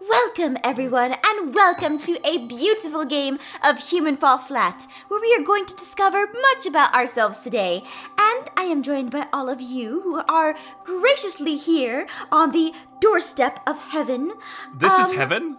Welcome, everyone, and welcome to a beautiful game of Human Fall Flat, where we are going to discover much about ourselves today. And I am joined by all of you who are graciously here on the doorstep of heaven. This is Um, heaven?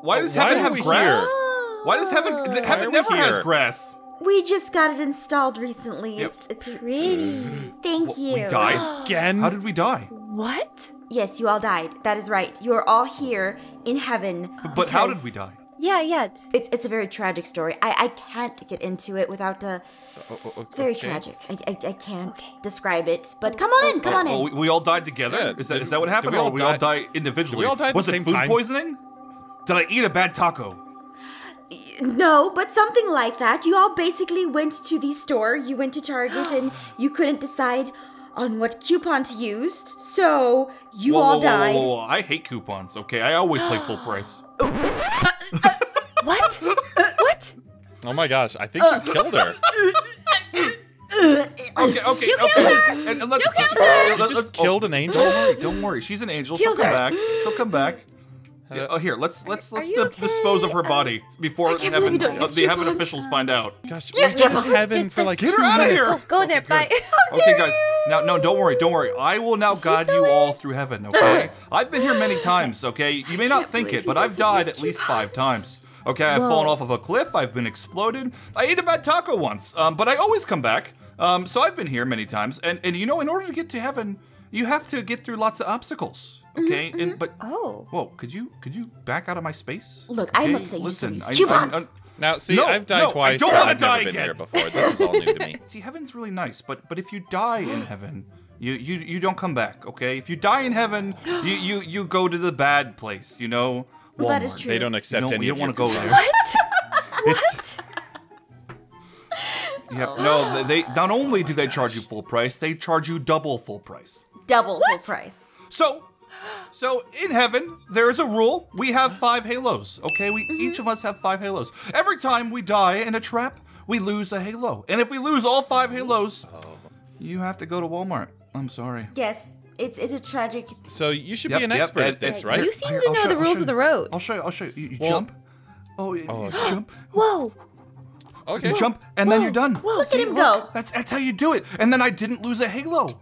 Why does why heaven are have grass? here? Why does heaven Why heaven we never has grass? We just got it installed recently. Yep. It's it's Pretty. thank W- you. We died? Again? How did we die? What? Yes, you all died. That is right. You are all here in heaven. But, but how did we die? Yeah, yeah. It's it's a very tragic story. I, I can't get into it without a oh, oh, oh, very okay. tragic. I, I, I can't describe it. But come on in, come on in. Oh, we, we all died together? Yeah, is that did- is that what did happened? we or all we all die- die individually? did we all die at Was the it same food time? poisoning? Did I eat a bad taco? No, but something like that. You all basically went to the store, you went to Target, and you couldn't decide on what coupon to use, so you whoa, all whoa, whoa, died. Whoa, whoa, whoa. I hate coupons, okay? I always play full price. What? what? Oh my gosh, I think you killed her. Okay, okay, You okay. killed her! And, and let's, You killed uh, her! You let's- just let's- oh, killed an angel? Don't worry, don't worry. She's an angel. Killed She'll come her. back. She'll come back. Uh, Yeah, oh, here, let's let's let's you di- dispose of her okay? body before can't heaven, believe you don't uh, the heaven coupons. officials find out. Gosh, Yes, we've been in heaven for like Get her out of minutes. here! Go in there. Okay, Bye. good. Okay, guys. Now, no, don't worry, don't worry. I will now guide you all through heaven. Okay. I've been here many times. Okay. You may not think it, but I've died at least five times. Okay, I've fallen off of a cliff. I've been exploded. I ate a bad taco once, um, but I always come back. Um, so I've been here many times, and and you know, in order to get to heaven, you have to get through lots of obstacles. Mm-hmm, okay, and mm-hmm. but Oh. whoa, could you could you back out of my space? Look, I'm Okay, upset you Listen, just I, I- coupons. I- Now, see, No, I've died no, I twice. don't wanna I've die been again. here before. This is all new to me. See, heaven's really nice, but but if you die in heaven, you you you don't come back. Okay, if you die in heaven, you you you go to the bad place. You know, Walmart. Well, that is true. They don't You accept don't, any you don't want to go consent. there. It's, yep. No, oh. they, they not only oh do they charge you full price, they charge you double full price. Double full price. So, so in heaven, there is a rule. We have five halos. Okay, we Mm-hmm. each of us have five halos. Every time we die in a trap, we lose a halo. And if we lose all five halos, you have to go to Walmart. I'm sorry. Yes, it's it's a tragic. So you should Yep, be an yep, expert at this, and- right? You seem Here, to I'll know show- the rules show of the road. I'll show you. I'll show you. You, you Well- jump. Oh, you, Oh, okay. jump. Whoa. Okay. You jump, and then you're done. whoa. Look at him go. That's that's how you do it. And then I didn't lose a halo.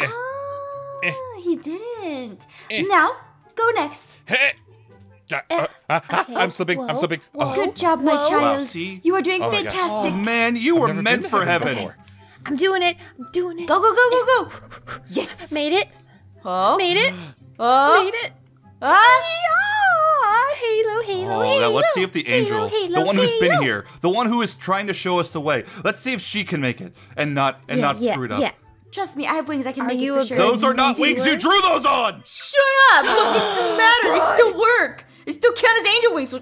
Ah, he didn't. Eh. Now, go next. Hey! Uh, uh, uh, uh, okay. I'm slipping. I'm slipping. Oh, Good job, my Whoa. child. Wow, see? You are doing Oh my gosh. Oh fantastic. man, you I've were meant for heaven. before. I'm doing it. I'm doing it. Go, go, go, go, go. Yes. Made it. Oh. Made it. Oh. Made it. Ah. Ah, halo, halo, Oh, halo. now let's see if the angel, halo, halo, the one who's been halo. here, the one who is trying to show us the way, let's see if she can make it and not and yeah, not yeah, screw it up. Yeah. Trust me, I have wings. I can Are make you it for a sure. Those are not wings. You drew those on. Shut up! Look, it doesn't matter. They still work. They still count as angel wings. So...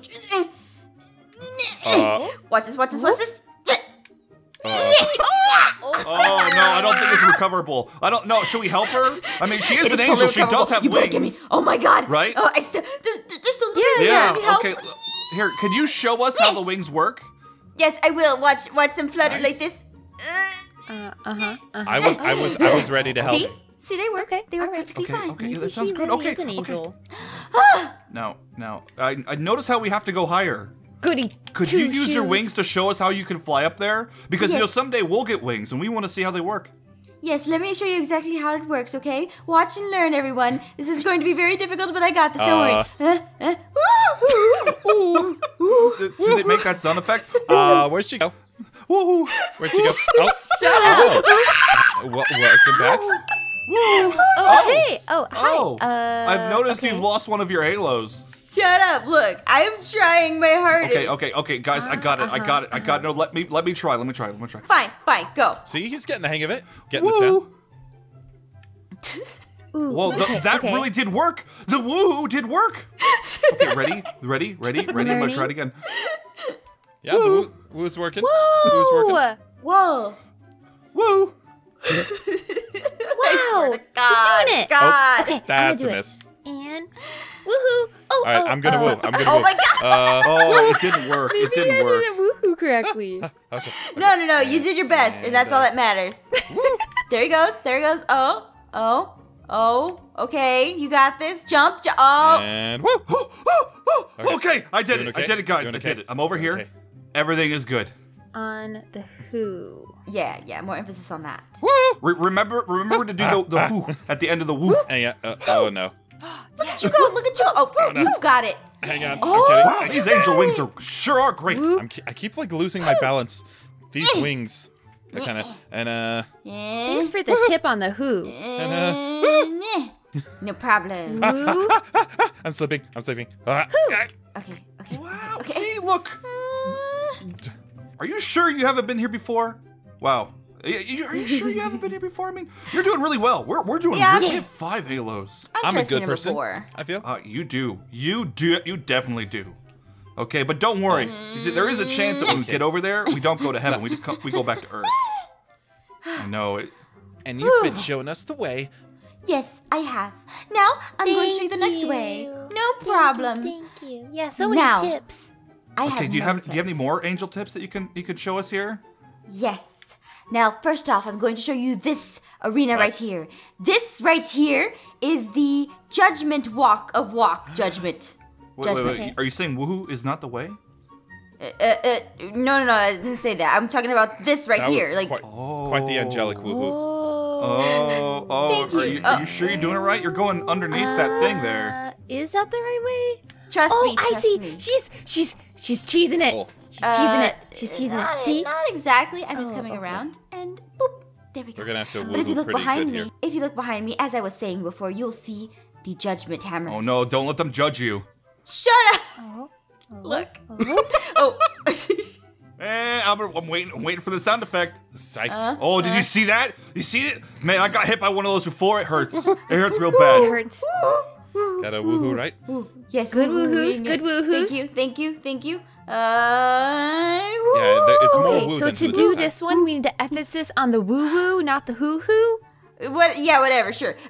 Uh, watch this. Watch this. Watch this. Oh no, I don't think it's recoverable. I don't know. Should we help her? I mean, she is It an angel. totally She does have you better give me. wings. Oh my god! Right? Oh, I still there's, there's still a little Yeah, bit. Yeah. Can? Okay. Here, can you show us how the wings work? Yes, I will. Watch watch them flutter Nice. like this. Uh, uh-huh. uh-huh. I was, I was, I was ready to help. See? See, they work. Okay, They were alright. perfectly Okay. fine. Okay. Maybe That sounds good. really Okay. is an Okay. angel. Now, now, I, I notice how we have to go higher. Goody. Could you two use your wings to show us how you can fly up there? Because you know someday we'll get wings, and we want to see how they work. Yes, let me show you exactly how it works, okay? Watch and learn, everyone. This is going to be very difficult, but I got this. Don't Uh. worry. Uh, uh. Do do they make that sound effect? Uh, where'd she go? Woo! Where'd she go? Oh, Shut up. oh. Wel- welcome back. Woo! Oh, hey. Oh, hi. Oh, Uh, I've noticed okay. you've lost one of your halos. Shut up. Look, I'm trying my hardest. Okay, okay, okay, guys, I got it, I got it, I got it. No, let me, let me try, let me try, let me try. Fine, fine, go. See, he's getting the hang of it. Getting the sound. Woo! Ooh, Whoa, th- okay, that okay. really did work. The woohoo did work. Okay, ready, ready, ready, ready. I'm gonna try it again. Yeah, the woo, woo's working. Woo's working. Whoa! Whoa. Woo! Wow! to God, He's doing it. God. Okay, That's I'm a gonna miss. it. And woohoo! Oh, All right, oh, I'm gonna oh. woo. I'm gonna Oh woo. my God. Uh, Oh, it didn't work. It didn't I work. didn't woohoo correctly. okay. No, no, no. You did your best, and And, that's all uh, that matters. there he goes. There he goes. Oh, oh, oh. Okay, you got this. Jump. Ju- oh. And woo. Okay, I did Doing it. I did it, guys. Doing I okay? did it. I'm over here. Okay. Everything is good. On the who. Yeah, yeah, more emphasis on that. Re- remember, remember to do the, the whoo at the end of the woo. Hang on. Uh, oh no. Look at you go, look at you. Oh, you've got it. Hang on. Oh. I'm Wow, kidding. these angel wings are sure are great. I'm, I keep like losing my balance. These wings. They're kind of and uh. Thanks for the tip on the who. Eh, no problem. I'm slipping. I'm slipping. Ah. Okay, okay. Wow. Okay. See, look. Are you sure you haven't been here before? Wow. Y- y- Are you sure you haven't been here before? I mean, you're doing really well. We're, we're doing Yeah. really. We have five halos. I'm, I'm sure a I've seen good person. before. I feel. Uh, you do. You do. You definitely do. Okay, but don't worry. You see, there is a chance that when we get over there, we don't go to heaven. We just come, we go back to Earth. I know. It, And you've been showing us the way. Yes, I have. Now I'm going to show you the next way. No problem. Thank you. Yeah, so many Now. tips. I have okay. Do you more have Do you have any more angel tips that you can you could show us here? Yes. Now, first off, I'm going to show you this arena right here. This right here is the Judgment Walk of Walk Judgment. Wait, wait, Judgment. wait. Are you saying woohoo is not the way? Uh, uh, uh, no, no, no, I didn't say that. I'm talking about this right That here. was Like, quite, quite the angelic woohoo. Oh, oh. Thank are you. you, are Oh. you sure you're doing it right? You're going underneath that thing there. Uh, that the right way? trust oh, me, Oh, I see. me. She's she's she's cheesing it. Oh. She's cheesing Uh, it. She's cheesing not, it. See? Not exactly. I'm just Oh, coming okay. around and boop. There we go. We're gonna have to But if you look behind me, here. if you look behind me, as I was saying before, you'll see the Judgment Hammers. Oh no! Don't let them judge you. Shut up. Oh, Look. oh. Oh. Eh, I'm, I'm waiting. I'm waiting for the sound effect. Psyched. Uh, Oh, did you see that? You see it? Man, I got hit by one of those before. It hurts. It hurts real bad. It hurts. Got a woohoo, right? yes. Good woo-hooing woohoos, it. good woohoos. Thank you. Thank you. Thank you. Uh. Yeah, there, it's more Okay, woo so than to do this time. one, we need to emphasis on the woo woo, not the hoo hoo. What? Yeah. Whatever. Sure.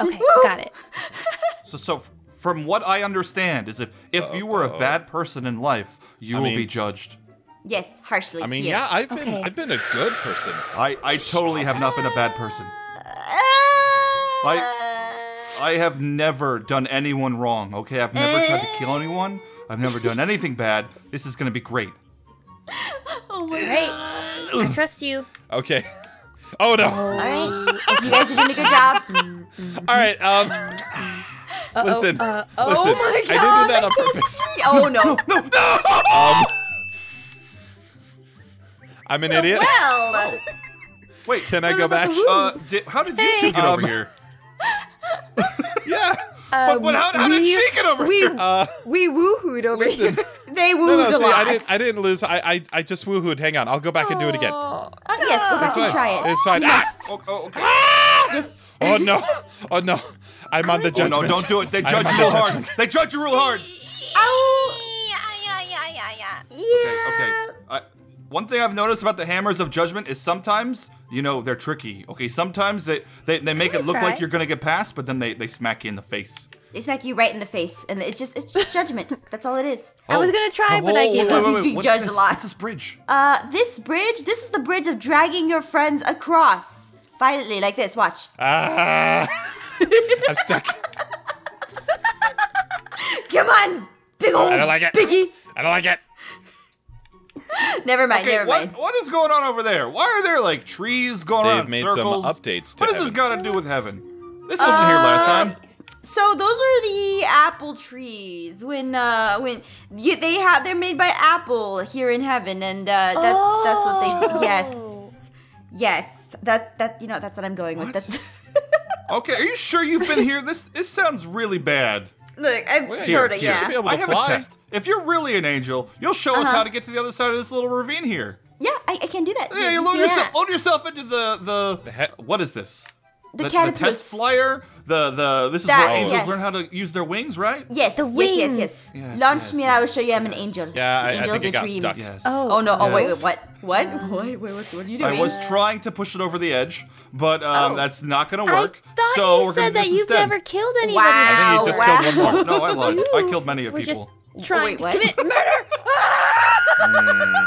Okay, got it. So, so from what I understand, is if if you were a bad person in life, you I will mean- be judged. Yes. Harshly. I mean, here. yeah, I've been Okay. I've been a good person. I I totally have not been a bad person. I. I have never done anyone wrong. Okay, I've never tried to kill anyone. I've never done anything bad. This is gonna be great. Oh my. Right. I trust you. Okay. Oh no. All right. You guys are doing a good job. All right. Um. Listen. Uh, oh listen. my I didn't do that on purpose. Oh no. No, no. Um. I'm an idiot. Well. Wait, Can I go back? uh, di- how did you two get Um, over here? Yeah. But, but how, how did we- she get over we, here? Uh. We woohooed over Listen. here. They No, wooed no. a See, lot. I didn't. I didn't lose. I. I. I just woohooed. Hang on. I'll go back and do it again. Uh, yes, go back and try it. It's fine. You Ah! Oh, oh, okay. Yes. Oh no. Oh no. I'm on the Oh, judgment. no, don't do it. They I'm judge on you the real hard. They judge you real hard. Ow. Okay, okay. I, one thing I've noticed about the hammers of judgment is sometimes, you know, they're tricky. Okay, sometimes they, they, they make it look try. like you're gonna get past, but then they, they smack you in the face. They smack you right in the face, and it's just it's just judgment. That's all it is. I was gonna try, but I whoa, gave wait, up. wait, He's wait, being what's judged a this? lot. What's this bridge? Uh, this bridge. This is the bridge of dragging your friends across. Violently, like this. Watch. Ah. I'm stuck. Come on, big old I don't like it. Biggie. I don't like it. Never mind. Okay, never what, mind. what is going on over there? Why are there like trees going They've around in made some updates to What does this got to do with heaven? This wasn't here last Uh, time. So those are the apple trees. When uh when you, they have they're made by Apple here in heaven, and uh, that's that's what they do. Oh. Yes, yes. That's that you know that's what I'm going with. What? That's Okay, are you sure you've been here? This this sounds really bad. Look. I'm Wait, sort of you should yeah. be able I to have fly. a test. If you're really an angel, you'll show us Uh-huh. how to get to the other side of this little ravine here. Yeah, I, I can do that. Yeah, you load yourself, that. load yourself into the the, The he- what is this? The the, caterpillars. test flyer. The the this is That, where angels yes. learn how to use their wings, right? Yes, The yes, yes, wings. yes. Yes, Launch yes, me and I will show you I'm an angel. Yeah, I- I think it got dreams. stuck. Yes. Oh. Oh no! Oh wait, wait, what? What? Wait, wait, what, what are you doing? I was trying to push it over the edge, but um, Oh. that's not gonna I work. thought so you we're gonna said that you've instead. never killed anybody. Wow. I think he just wow. killed one more. No, I lied. I killed many of were people. just trying wait, to what? commit murder. Mm.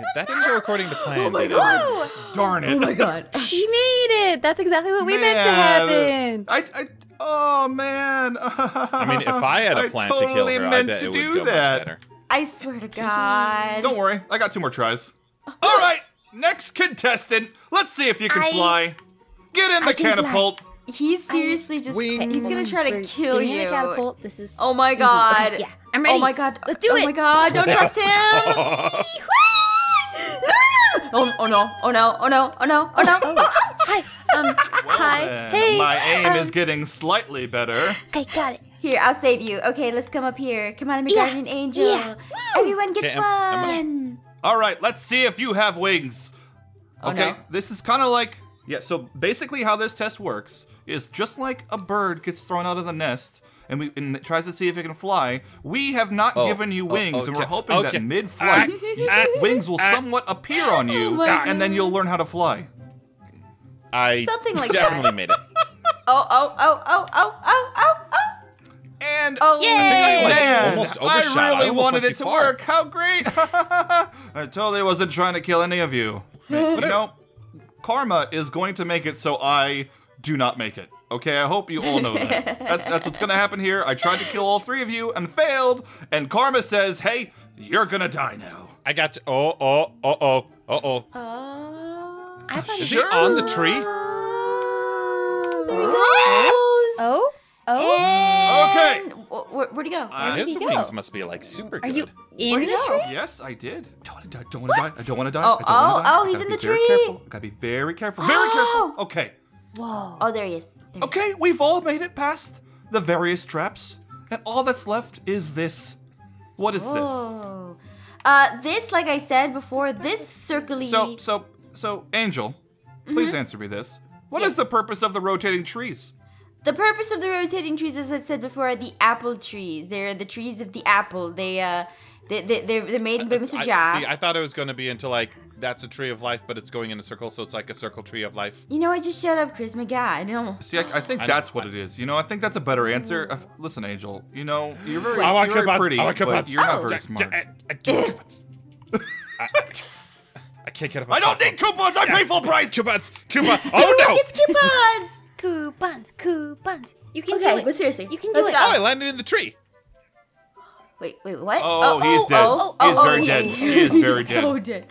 If that didn't go according to plan, did it? Oh, Darn it! Oh my god! he made it. That's exactly what we meant to happen. I, I Oh man. I mean, if I had a plan to kill totally her, I meant bet to it would do go that. much better. I swear to God. Don't worry, I got two more tries. All right, next contestant. Let's see if you can I- fly. Get in the I fly. catapult. He's seriously just. Wings. He's gonna try to kill getting in you. catapult. This is. Oh my. God. Okay, yeah, I'm ready. Oh my God. Let's do oh it. Oh my God. Don't trust him. oh, oh no. Oh no. Oh no. Oh no. Oh no. Oh, hi. Um, hi. Then Hey. my aim um, is getting slightly better. Okay, got it. Here, I'll save you. Okay, let's come up here. Come on, my Yeah. guardian angel. Yeah. Everyone gets Okay, I'm- I'm- one. All right, let's see if you have wings. Oh, Okay, no. this is kind of like yeah. So basically, how this test works is just like a bird gets thrown out of the nest. And, we, and it tries to see if it can fly. We have not Oh, given you oh, wings, and we're hoping okay. that mid-flight, Ah, wings will somewhat appear on you, Oh my and then you'll learn how to fly. I Something like definitely made it. Oh, oh, oh, oh, oh, oh, oh, oh. And Oh, Yay! I, like, man, almost I overshot. I really almost wanted it to far. work. How great! I totally wasn't trying to kill any of you. you know, karma is going to make it so I do not make it. Okay, I hope you all know that. That's that's what's gonna happen here. I tried to kill all three of you and failed, and karma says, "Hey, you're gonna die now." I got. To, oh, oh, oh, oh, oh, oh. Oh. I thought Is you- he on the tree? There he. Oh, oh. Okay. And wh- wh- where'd he go? Uh, His he go? wings must be like super good. Are you in Where'd the go? tree? Yes, I did. Don't want to die. Don't want to die. I don't want to die. Oh, I don't wanna oh, die. oh, I he's gotta in be the very tree. Careful. I gotta be very careful. Very Oh. careful. Okay. Whoa. Oh, there he is. There he is. Okay, we've all made it past the various traps, and all that's left is this. What is this? Oh. Uh, this, like I said before, this circly. So, so, so, Angel, please answer me this. What is Yes. the purpose of the rotating trees? the purpose of the rotating trees, as I said before, are the apple trees. They're the trees of the apple. They, uh, they, they, they're, they're made by Mr. I, Job. see, I thought it was going to be into like that's a tree of life, but it's going in a circle, so it's like a circle tree of life. you know, I just shut up, Chris. My God, no. See, I, I think I know. that's what it is. You know, I think that's a better answer. Uh, listen, Angel, you know, you're very, I want you're very pretty, I want but you're not Oh, very smart. I, I can't coupons. I, I- I can't get up. I don't need coupons. I pay full price. coupons. Coupons. Oh no! gets coupons? Coupons, coupons. You can do okay, it. but seriously, You can do let's it. Oh, I Go. landed in the tree. Wait, wait, what? Oh, he's dead. Oh, He is oh, very he- dead. He is very dead. So dead.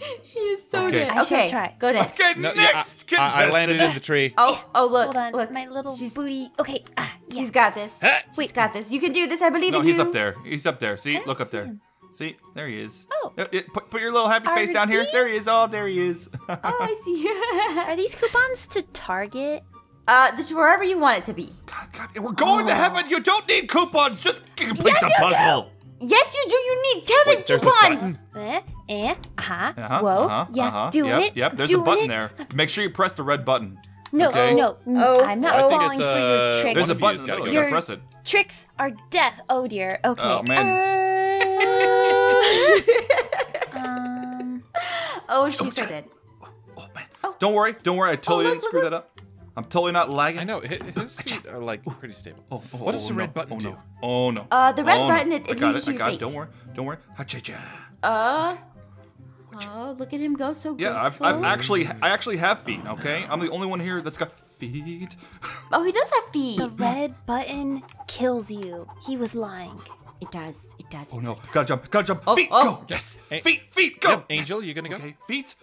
He is so Okay. dead. I Okay, try. go next. Okay, No, yeah, next I, I, I landed in the tree. Oh, oh, look, Hold on, look. my little she's, booty. Okay, ah, yeah. She's got this. Huh? She's got this. You can do this. I believe No, in you. No, he's up there. He's up there. See, look up there. See, there he is. Oh. Uh, put, put your little happy Are face down here. There he is. Oh, there he is. Oh, I see. Are these coupons to Target? uh, this wherever you want it to be. God, God, we're going to heaven. You don't need coupons. Just complete Yes, the you do. puzzle. Yes, you do. You need Kevin Wait, there's a coupons. Eh, eh, uh-huh. Uh-huh, Whoa, uh-huh, yeah, uh-huh. doing yep, it. Yep, there's doing a button it. there. Make sure you press the red button. No, Okay. no, mm, Oh, I'm not I think falling it's, for uh, your tricks. There's a One you button. has in the gotta You gotta press it. Tricks are death. Oh dear. Okay. Oh, Um, Oh, she's so dead. Oh man. Oh. Don't worry. Don't worry. I totally look, didn't screw look. that up. I'm totally not lagging. I know hi- his feet are like pretty stable. Oh, oh, what does oh, the no. red button oh, do? No. Oh no. Uh, the red Oh, no. button, it- I got it. I got it. Don't worry. Don't worry. Ha-cha-cha. Uh. Oh, look at him go so good. Yeah, I've. I've actually, I actually have feet. Okay, I'm the only one here that's got feet. Oh, he does have feet. the red button kills you. He was lying. It does. It does. Oh no! Gotta jump! Gotta jump! Oh, feet, oh. go! Yes! Hey. Feet, feet, go! Yep, Angel, Yes. you gonna go? Okay, feet,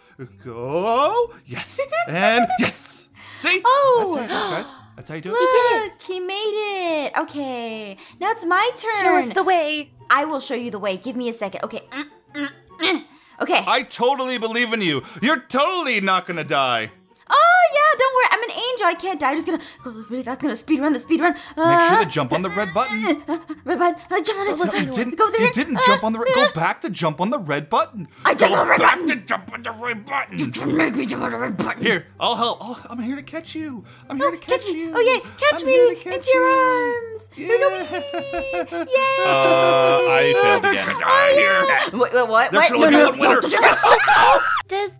go! Yes! and yes! See? Oh. That's how you do it, guys. That's how you do it. Look, he made it. Okay, now it's my turn. Show turn. us the way. I will show you the way. Give me a second. Okay. Okay. I totally believe in you. You're totally not gonna die. Oh yeah, don't worry. I'm angel. I can't die. I'm just gonna go really fast. Gonna speed run the speed run. Make sure Uh, to jump on the red button. red button. Uh, jump on it. was You didn't. Go You didn't Uh, jump on the. Re- go back to jump on the red button. I jumped go on the red back button. to jump on the red button. You Make me jump on the red button. Here, I'll help. Oh, I'm here to catch you. I'm here to catch, catch you. Oh yeah, catch I'm me catch into your you. arms. Here we go. Yeah. Yay! Uh, I failed again. Die here. Wait, wait, what? There what? should only be one winner. Does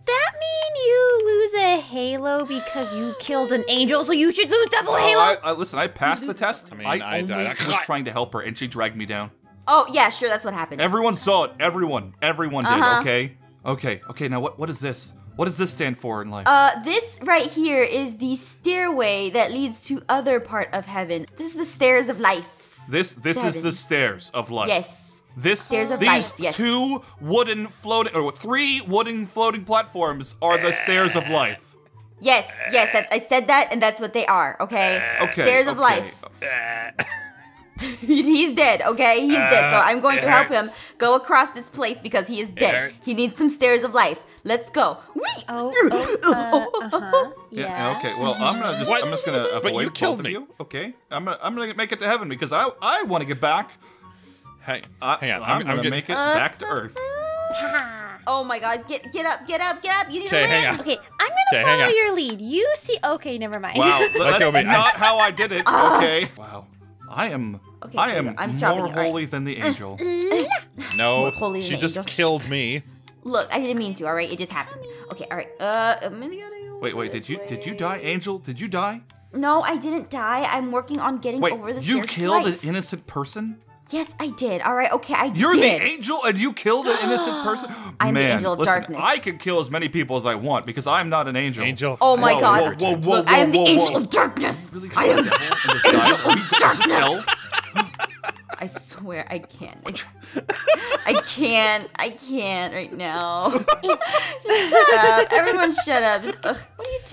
halo because you killed an angel, so you should lose double Oh, halo? I, I, listen, I passed the test. I, mean, I- only I- was trying to help her, and she dragged me down. Oh yeah, sure. That's what happened. Everyone saw it. Everyone. Everyone did. Uh-huh. Okay. Okay. Okay. Now what? What is this? What does this stand for in life? Uh, this right here is the stairway that leads to other part of heaven. This is the stairs of life. this this is the stairs of life. Yes. This Stairs of these life, yes. two wooden floating or three wooden floating platforms are the stairs of life. Yes, yes, that, I said that, and that's what they are, okay? Okay. Stairs of okay. life. He's dead, okay? He's dead, so I'm going to help him go across this place because he is dead. He needs some stairs of life. Let's go. Whee! Oh, oh, uh, uh-huh. Yeah. Yeah. Okay. Well, I'm gonna just What? I'm just gonna avoid But you both killed of me. you. Okay. I'm gonna I'm gonna make it to heaven because I I want to get back. Hey, I, hang on. I'm, I'm, gonna I'm make it back to Earth. Ha. Oh my god, get get up, get up, get up. You need Okay, to hang live. on. Okay, I'm gonna Okay, follow your lead. You see? Okay, never mind. Wow, that's go of me. not how I did it. Okay. Wow. I am Okay, I am. I'm stopping more you, all right. holy than the angel. No, Holy she just angels. killed me. Look, I didn't mean to. All right, it just happened. Okay, all right. Uh, I'm gonna go Wait, wait. Did this you did you die, Angel? Did you die? No, I didn't die. I'm working on getting Wait, over the you stairs of killed an innocent person? Yes, I did. All right, okay, I You're did. the angel and you killed an innocent person? I'm the angel of listen, darkness. I can kill as many people as I want because I'm not an angel. Angel. Oh my Whoa, god. whoa, whoa, whoa, Look, I am the whoa, angel whoa. of darkness. Really? I am. In disguise? Are we- is this elf? I swear I can't. I, I can't. I can't right now. shut up. Everyone shut up. Just,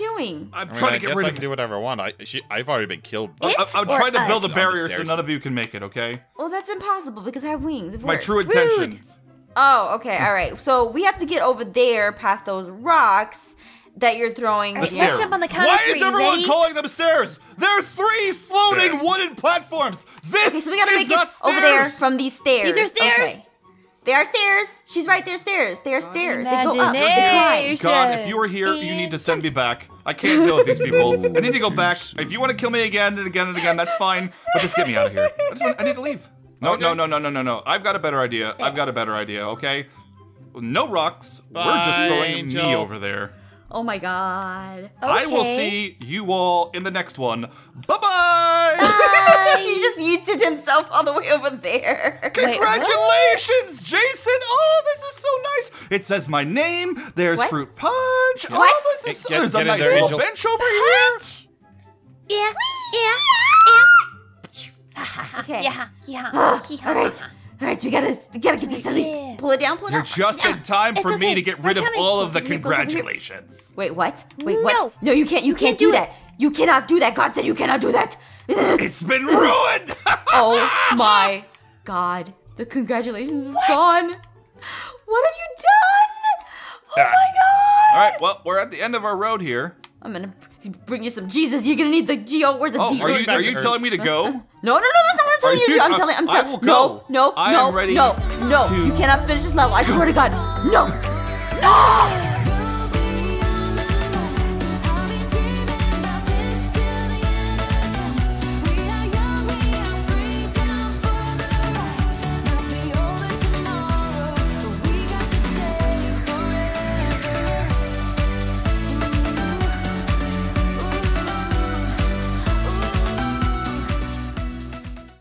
ugh, what are you doing? I'm I, mean, trying I to get guess rid I of can do whatever I want. I, she, I've already been killed. I- It I'm or trying to build a us? barrier so stairs. none of you can make it, okay? Well, that's impossible because I have wings. It It's my true intentions. Oh, okay. All right. So we have to get over there past those rocks that you're throwing. The Let's stairs. jump on the count Why of is three. everyone Ready? calling them stairs? They're three floating Stairs. wooden platforms. This Okay, so we gotta is make it not stairs. over there from these stairs. These are stairs? Okay. They are stairs. She's right there. Stairs. They are stairs. They go up. They climb. God, if you were here, you need to send me back. I can't deal with these people. I need to go back. If you want to kill me again and again and again, that's fine. But just get me out of here. I, just want, I need to leave. No, no, no, no, no, no, no. I've got a better idea. I've got a better idea. Okay. No rocks. We're just Bye, throwing me over there. Oh my god. I will see you all in the next one. Bye bye. Bye. he just yeeted himself all the way over there. Wait. Congratulations, Jason! Oh, this is so nice. It says my name. There's What? fruit punch. What? Oh, this is Hey, so, get- there's a get in nice there, little Angel. bench over here. Yeah, yeah, yeah. Okay. yeah, yeah, Ah, yeah. all right. All right. We gotta, we gotta get this at least. Pull it down. Pull it You're down. just in time it's for me to get We're rid of coming. all of the Closer here, closer here. congratulations. Wait, what? Wait, No. what? No, you can't. You, can't, do that. You cannot do that. God said you cannot do that. It's been ruined. oh my god. The congratulations is gone. What have you done? Oh Ah. my god. all right, well, we're at the end of our road here. I'm gonna bring you some Jesus. You're gonna need the Geo. Where's the Oh, G? are you are you telling me to go? no, no, no, that's not what I'm telling you you- I'm telling. I'm telling. will No, go. no, I no, no, no. You cannot finish this level. I swear to God. No. No.